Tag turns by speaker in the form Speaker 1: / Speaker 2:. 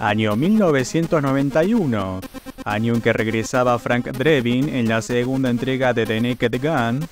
Speaker 1: Año 1991, año en que regresaba Frank Drebin en la segunda entrega de The Naked Gun,